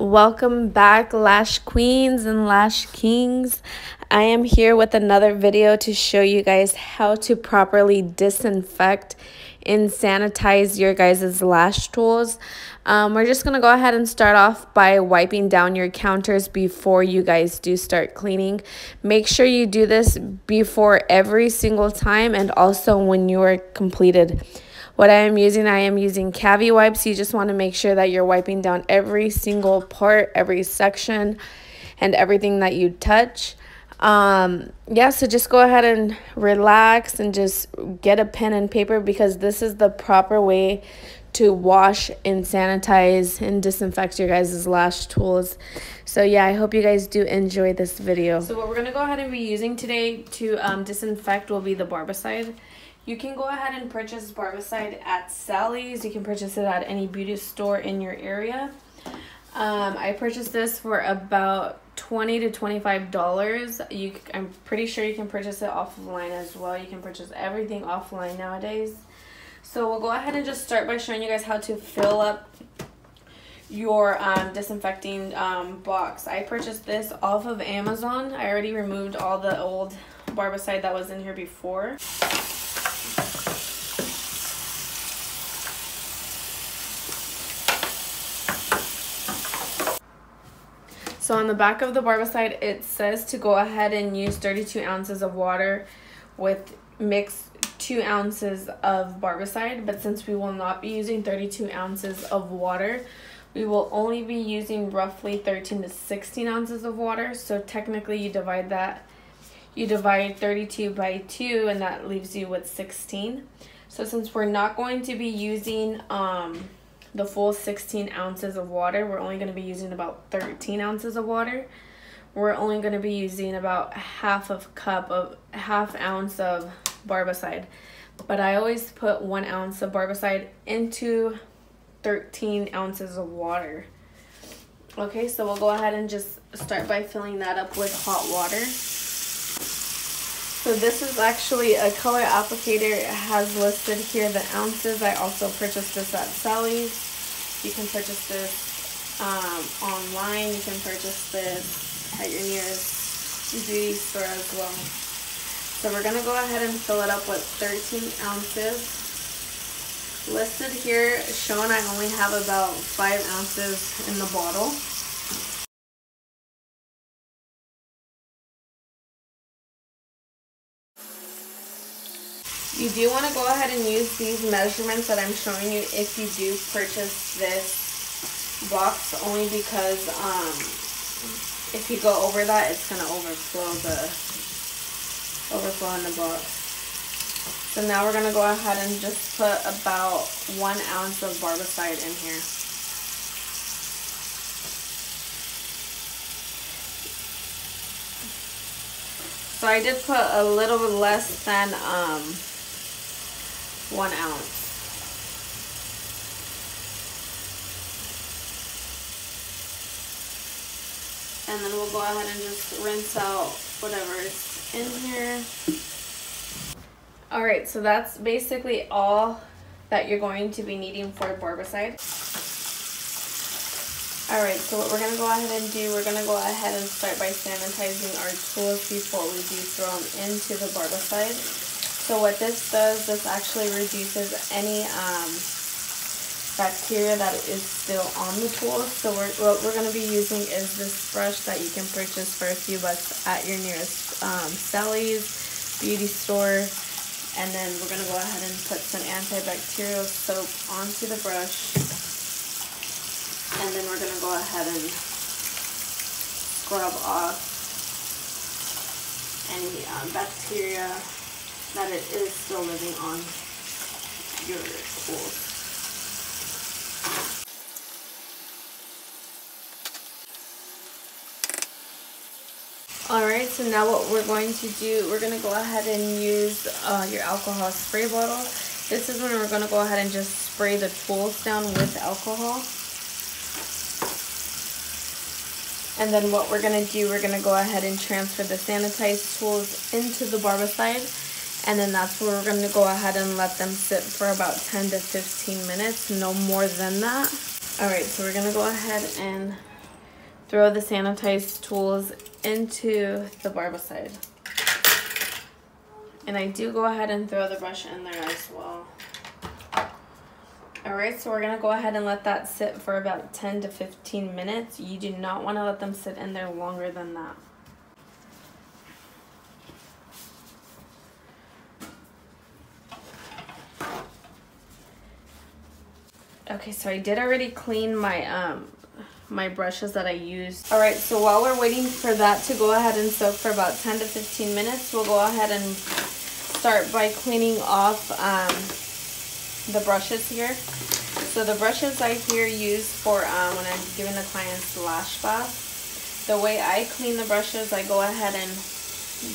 Welcome back, Lash Queens and Lash Kings. I am here with another video to show you guys how to properly disinfect and sanitize your guys' lash tools. Um, we're just going to go ahead and start off by wiping down your counters before you guys do start cleaning. Make sure you do this before every single time and also when you are completed. What I am using, I am using Cavi wipes. You just want to make sure that you're wiping down every single part, every section, and everything that you touch. Um, yeah, so just go ahead and relax and just get a pen and paper because this is the proper way to wash and sanitize and disinfect your guys' lash tools. So yeah, I hope you guys do enjoy this video. So what we're going to go ahead and be using today to um, disinfect will be the Barbicide. You can go ahead and purchase Barbicide at Sally's. You can purchase it at any beauty store in your area. Um, I purchased this for about 20 to $25. You, I'm pretty sure you can purchase it offline as well. You can purchase everything offline nowadays. So we'll go ahead and just start by showing you guys how to fill up your um, disinfecting um, box. I purchased this off of Amazon. I already removed all the old Barbicide that was in here before. So on the back of the Barbicide, it says to go ahead and use 32 ounces of water with mix 2 ounces of Barbicide. But since we will not be using 32 ounces of water, we will only be using roughly 13 to 16 ounces of water. So technically you divide that, you divide 32 by 2 and that leaves you with 16. So since we're not going to be using um, the full 16 ounces of water. We're only going to be using about 13 ounces of water. We're only going to be using about half of cup of half ounce of barbicide. But I always put one ounce of barbicide into 13 ounces of water. Okay, so we'll go ahead and just start by filling that up with hot water. So this is actually a color applicator. It has listed here the ounces. I also purchased this at Sally's. You can purchase this um, online. You can purchase this at your nearest beauty store as well. So we're going to go ahead and fill it up with 13 ounces. Listed here, showing I only have about 5 ounces in the bottle. You do want to go ahead and use these measurements that I'm showing you if you do purchase this box only because um, if you go over that it's going to overflow the overflow in the box. So now we're going to go ahead and just put about one ounce of barbicide in here. So I did put a little less than um, one ounce. And then we'll go ahead and just rinse out whatever is in here. Alright, so that's basically all that you're going to be needing for barbicide. Alright, so what we're going to go ahead and do, we're going to go ahead and start by sanitizing our tools before we do throw them into the barbicide. So what this does, this actually reduces any um, bacteria that is still on the tool. So we're, what we're going to be using is this brush that you can purchase for a few bucks at your nearest um, Sally's beauty store. And then we're going to go ahead and put some antibacterial soap onto the brush. And then we're going to go ahead and scrub off any um, bacteria that it is still living on your tools. Alright, so now what we're going to do, we're going to go ahead and use uh, your alcohol spray bottle. This is when we're going to go ahead and just spray the tools down with alcohol. And then what we're going to do, we're going to go ahead and transfer the sanitized tools into the barbicide and then that's where we're going to go ahead and let them sit for about 10 to 15 minutes no more than that all right so we're going to go ahead and throw the sanitized tools into the barbicide. And I do go ahead and throw the brush in there as well. Alright, so we're going to go ahead and let that sit for about 10 to 15 minutes. You do not want to let them sit in there longer than that. Okay, so I did already clean my um my brushes that I used. All right, so while we're waiting for that to go ahead and soak for about 10 to 15 minutes, we'll go ahead and start by cleaning off um, the brushes here. So the brushes I here use for um, when I'm giving the clients lash bath. The way I clean the brushes, I go ahead and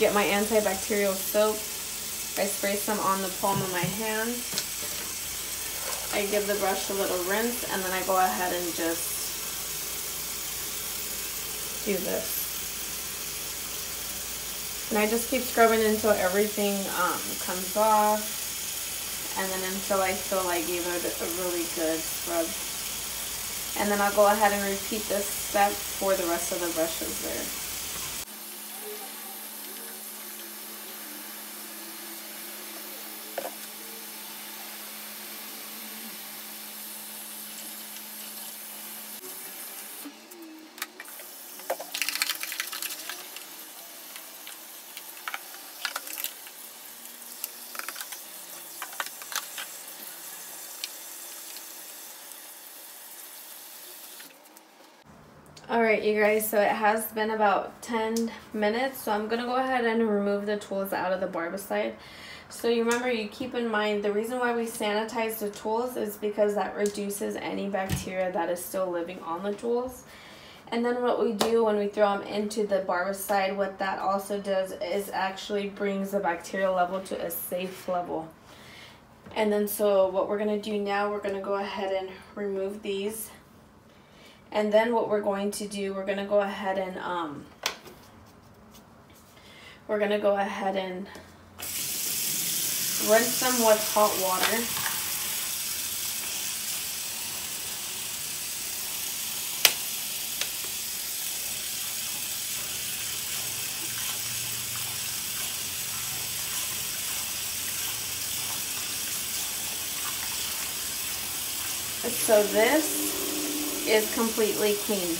get my antibacterial soap. I spray some on the palm of my hand. I give the brush a little rinse and then I go ahead and just do this. And I just keep scrubbing until everything um, comes off and then until I feel I gave it a really good scrub. And then I'll go ahead and repeat this step for the rest of the brushes there. Alright you guys, so it has been about 10 minutes, so I'm going to go ahead and remove the tools out of the barbicide. So you remember, you keep in mind, the reason why we sanitize the tools is because that reduces any bacteria that is still living on the tools. And then what we do when we throw them into the barbicide, what that also does is actually brings the bacterial level to a safe level. And then so what we're going to do now, we're going to go ahead and remove these and then what we're going to do, we're going to go ahead and, um, we're going to go ahead and rinse them with hot water. So this is completely clean.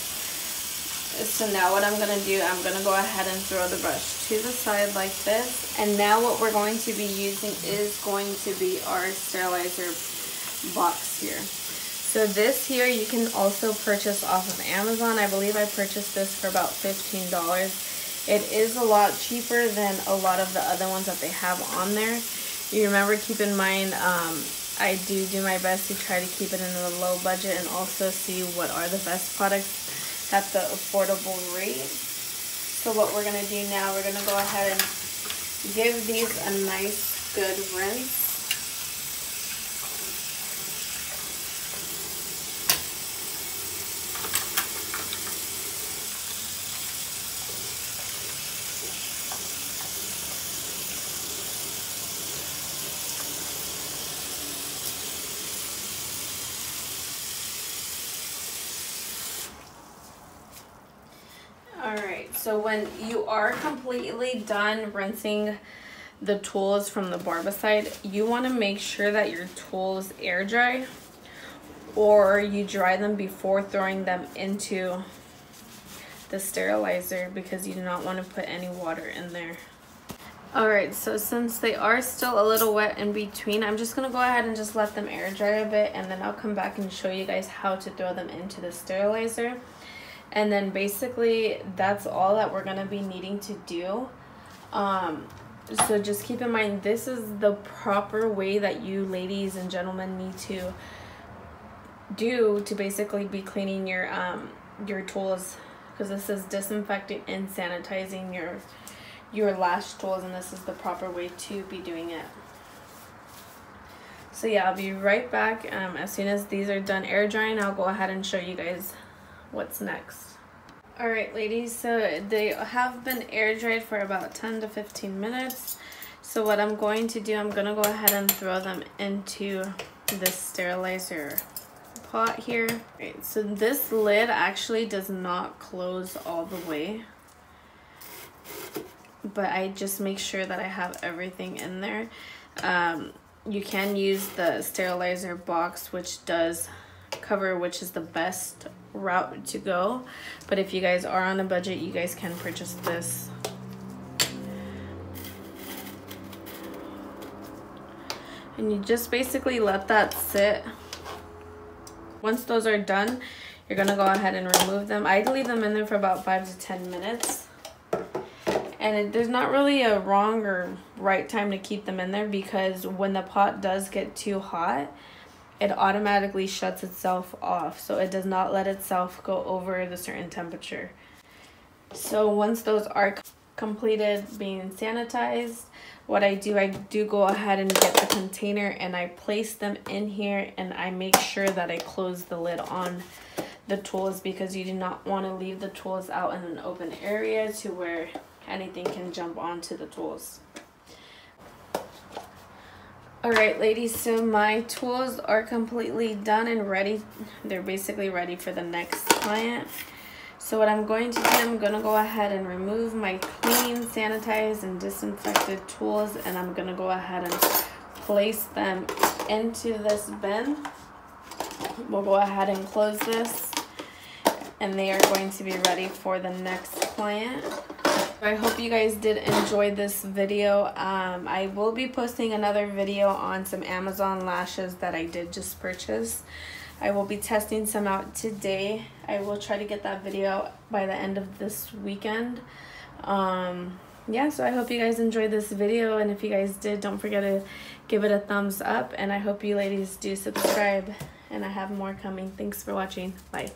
So now what I'm going to do, I'm going to go ahead and throw the brush to the side like this. And now what we're going to be using is going to be our sterilizer box here. So this here you can also purchase off of Amazon. I believe I purchased this for about $15. It is a lot cheaper than a lot of the other ones that they have on there. You remember, keep in mind, um, I do do my best to try to keep it in a low budget and also see what are the best products at the affordable rate. So what we're going to do now, we're going to go ahead and give these a nice good rinse. Alright, so when you are completely done rinsing the tools from the barbicide, you want to make sure that your tools air dry or you dry them before throwing them into the sterilizer because you do not want to put any water in there. Alright, so since they are still a little wet in between, I'm just going to go ahead and just let them air dry a bit and then I'll come back and show you guys how to throw them into the sterilizer. And then basically that's all that we're to be needing to do. Um, so just keep in mind, this is the proper way that you ladies and gentlemen need to do to basically be cleaning your um, your tools because this is disinfecting and sanitizing your your lash tools and this is the proper way to be doing it. So yeah, I'll be right back. Um, as soon as these are done air drying, I'll go ahead and show you guys what's next. Alright ladies, so they have been air dried for about 10 to 15 minutes. So what I'm going to do, I'm going to go ahead and throw them into the sterilizer pot here. Right, so this lid actually does not close all the way. But I just make sure that I have everything in there. Um, you can use the sterilizer box, which does cover which is the best route to go. But if you guys are on a budget, you guys can purchase this. And you just basically let that sit. Once those are done you're gonna go ahead and remove them. I leave them in there for about five to ten minutes. And it, there's not really a wrong or right time to keep them in there because when the pot does get too hot it automatically shuts itself off so it does not let itself go over the certain temperature. So once those are completed being sanitized what I do I do go ahead and get the container and I place them in here and I make sure that I close the lid on the tools because you do not want to leave the tools out in an open area to where anything can jump onto the tools Alright ladies, so my tools are completely done and ready. They're basically ready for the next client. So what I'm going to do, I'm going to go ahead and remove my clean, sanitized, and disinfected tools. And I'm going to go ahead and place them into this bin. We'll go ahead and close this. And they are going to be ready for the next client. I hope you guys did enjoy this video. Um, I will be posting another video on some Amazon lashes that I did just purchase. I will be testing some out today. I will try to get that video by the end of this weekend. Um, yeah, so I hope you guys enjoyed this video. And if you guys did, don't forget to give it a thumbs up. And I hope you ladies do subscribe. And I have more coming. Thanks for watching. Bye.